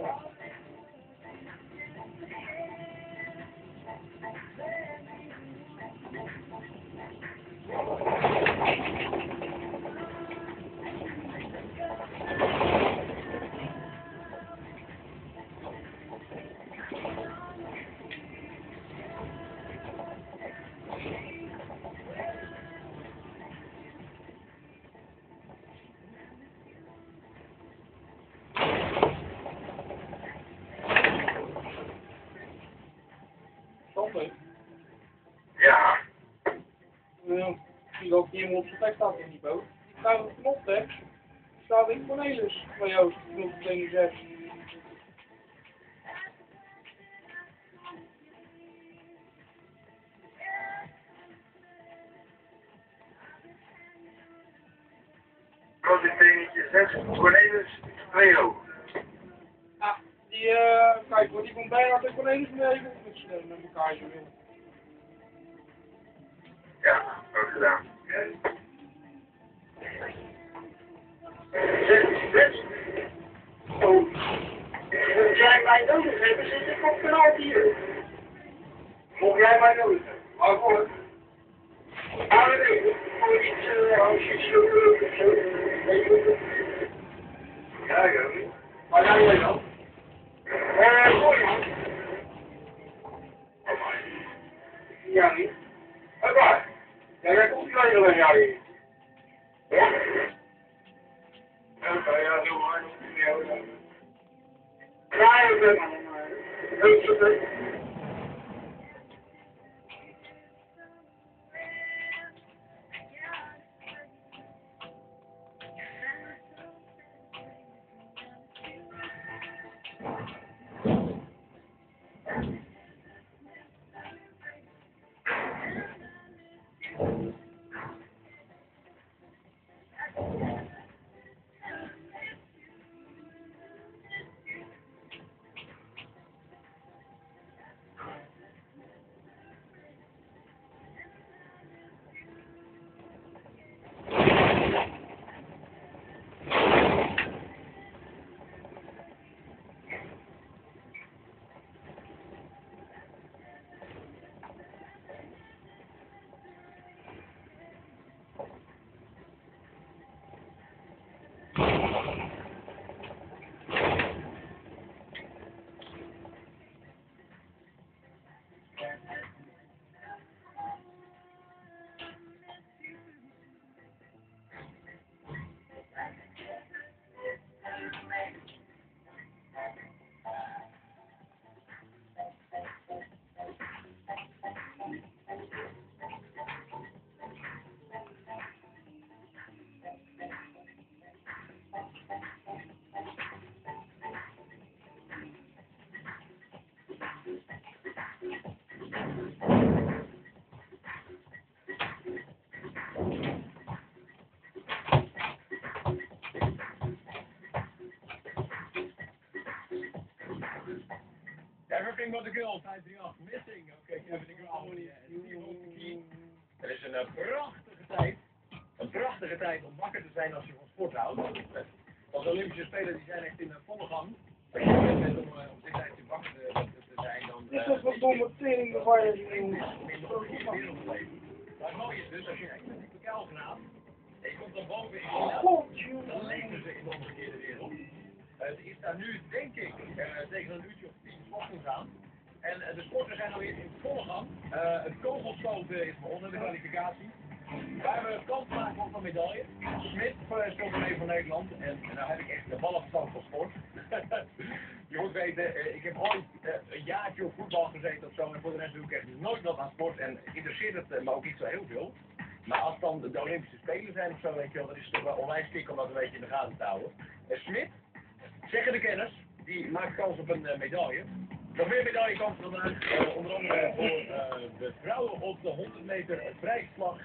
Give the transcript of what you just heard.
here. Ook die op zijn plek staat in die boot. Die op knop, hè? Staat in Cornelis van Joost, die op de 6. Proteintje 6, Cornelis 2 hoog. Ah, die, eh, kijk hoor, die komt bijna tegen Cornelis mee. Met elkaar wil. Ja, ook gedaan. Mocht jij mij nodig zit ik op kanaal hier. Mocht jij mij hebben. Waarvoor? Voor iets, eh, als je? Ja, zijn jij dan? Ja, Everything but the girl, 538. Missing. Oké, even de girl. Het is een eh, prachtige tijd. Een prachtige tijd om wakker te zijn als je van sport houdt. Want de Olympische Spelen die zijn echt in de volle gang. Als je bent om eh, op dit tijdje wakker te, te zijn, dan... Dit eh, is wat domme tering waar je in. Maar het mooie is dus, als je echt een diepe kuil gaat, en je komt dan boven in dan leven ze in de omgekeerde wereld. Eh, Het is daar nu, denk ik, eh, tegen een uurtje of tien ochtends aan. En eh, de sporten zijn alweer in volle gang. Eh, het kogelstoten is begonnen, de kwalificatie. Waar we kans maken op een medaille. Smit eh, speelt mee voor Nederland. En, en nou heb ik echt de ballenverstand van sport. Je moet weten, eh, ik heb ooit eh, een jaartje op voetbal gezeten of zo. En voor de rest doe ik echt nooit wat aan sport. En interesseert het eh, me ook niet zo heel veel. Maar als dan de Olympische Spelen zijn of zo, weet dan is het toch wel onwijs kick om dat een beetje in de gaten te houden. En Smit, zeggen de kenners, die maakt kans op een eh, medaille. Nog meer medaillekansen vandaag, eh, onder andere voor eh, de vrouwen op de 100 meter vrijslag.